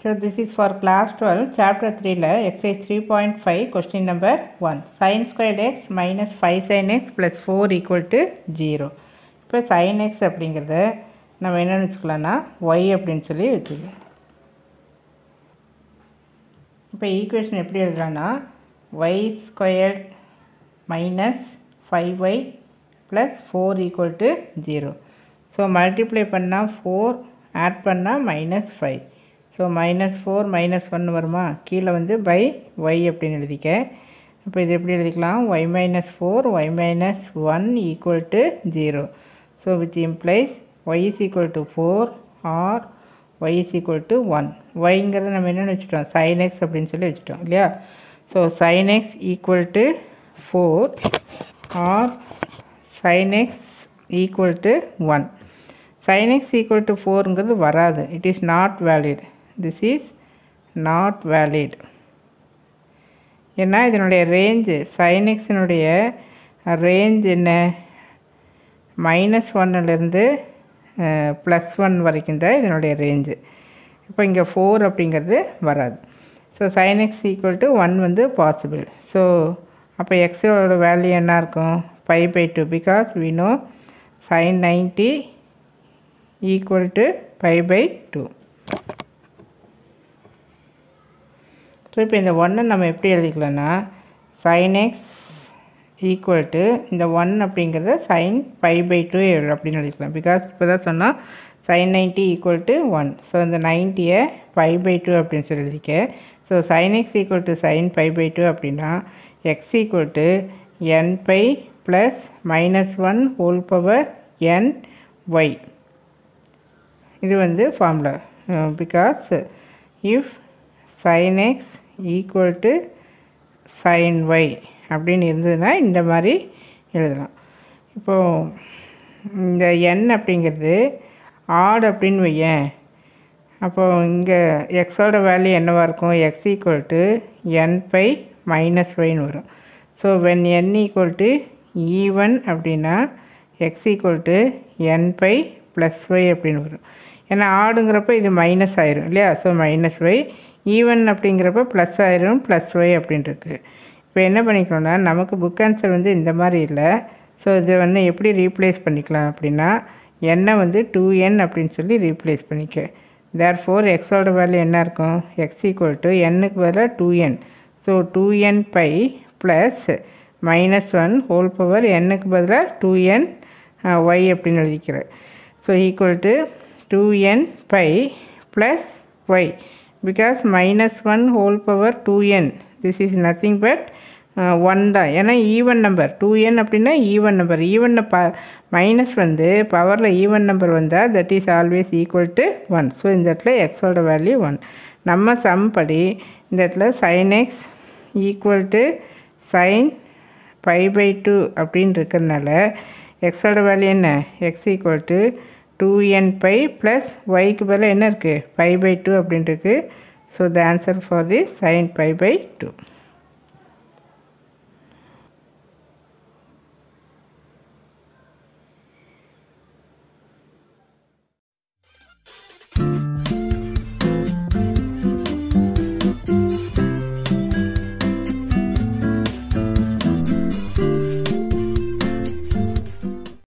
So this is for class 12, chapter 3 ல exercise 3.5 question number 1. sin squared x minus 5 sin x plus 4 equal to 0. இப்போ sin x அப்படிங்கிறத நம்ம என்னென்னு வச்சுக்கலாம்னா y அப்படின்னு சொல்லி வச்சுக்கலாம் இப்போ ஈக்குவேஷன் எப்படி எழுதலாம்னா y squared minus five y plus four equal to zero so multiply பண்ணால் ஃபோர் ஆட் பண்ணால் minus five so minus four minus ஒன்று வருமா? கீழே வந்து பை ஒய் அப்படின்னு எழுதிக்க. இப்போ இது எப்படி எழுதிக்கலாம்? Y minus four y minus one equal to zero so which implies y is equal to four or y is equal to one ஒய்ங்கிறத நம்ம என்னென்னு வச்சுட்டோம்? சைன் எக்ஸ் அப்படின்னு சொல்லி வச்சுட்டோம் இல்லையா? So sine x equal to four or sine x equal to one sine x equal to ஃபோருங்கிறது வராது. It is not valid this is not valid. ஏன்னா இதனுடைய ரேஞ்சு சைனிக்ஸினுடைய xனுடைய ரேஞ்ச் என்ன? மைனஸ் ஒன்னிலேருந்து ப்ளஸ் ஒன் வரைக்கும் தான் இதனுடைய ரேஞ்சு இப்போ இங்கே ஃபோர் அப்படிங்கிறது வராது. So sin x equal to one வந்து பாசிபிள் ஸோ அப்போ எக்ஸோட வேல்யூ என்ன இருக்கும்? pi by 2 because we know sin 90 equal to pi by 2. இப்போ இந்த ஒன்றை நம்ம எப்படி எழுதிக்கலாம்னா சைன் எக்ஸ் ஈக்குவல் டு இந்த ஒன் அப்படிங்கிறத சைன் ஃபைவ் பை டூ அப்படின்னு எழுதிக்கலாம். பிகாஸ் இப்போ தான் சொன்னால் sine ninety equal to one so இந்த நைன்ட்டியை ஃபைவ் பை டூ அப்படின்னு சொல்லி எழுதிக்க. So sine x equal to sine five by two அப்படின்னா x equal to n pi plus minus one whole power n y இது வந்து formula because if sine x equal to sine y அப்படின்னு இருந்ததுன்னா இந்த மாதிரி எழுதலாம். இப்போது இந்த என் அப்படிங்கிறது ஆட் அப்படின்னு வையேன். அப்போது இங்கே எக்ஸோட வேல்யூ என்னவாக இருக்கும்? X equal to n pi minus ஒய்னு வரும். So when n equal to even அப்படின்னா x equal to n pi plus y அப்படின்னு வரும். ஏன்னா ஆடுங்கிறப்ப இது மைனஸ் ஆயிரும் இல்லையா? ஸோ மைனஸ் ஒய் ஈவன் அப்படிங்கிறப்ப ப்ளஸ் ஆயிரும் ப்ளஸ் ஒய் அப்படின்ட்டுருக்கு இப்போ என்ன பண்ணிக்கணும்னா நமக்கு புக் ஆன்சர் வந்து இந்த மாதிரி இல்லை. ஸோ இதை வந்து எப்படி ரீப்ளேஸ் பண்ணிக்கலாம் அப்படின்னா என்னை வந்து டூ என் அப்படின்னு சொல்லி ரீப்ளேஸ் பண்ணிக்க. தேர் ஃபோர் எக்ஸோட வேல்யூ என்ன இருக்கும்? எக்ஸ் ஈக்குவல் டு என்னுக்கு பதிலாக two n so two n pi plus minus one whole power என்னுக்கு பதிலாக டூ என் ஒய் அப்படின்னு எழுதிக்கிறேன். So equal to two n pi plus y because minus one whole power two n this is nothing but one தான். ஏன்னா even number two n அப்படின்னா even number even ப minus வந்து பவரில் even number வந்தால் that is always equal to one so இந்த இடத்துல எக்ஸோட வேல்யூ ஒன் நம்ம சம் படி இந்த இடத்துல sine x equal to sine pi by two அப்படின்னு இருக்கிறதுனால எக்ஸோட வேல்யூ என்ன? X equal to two n pi plus ஒய்க்கு பதில் என்ன இருக்குது பை பை டூ அப்படின்ட்டு இருக்குது so the answer for the sine pi by two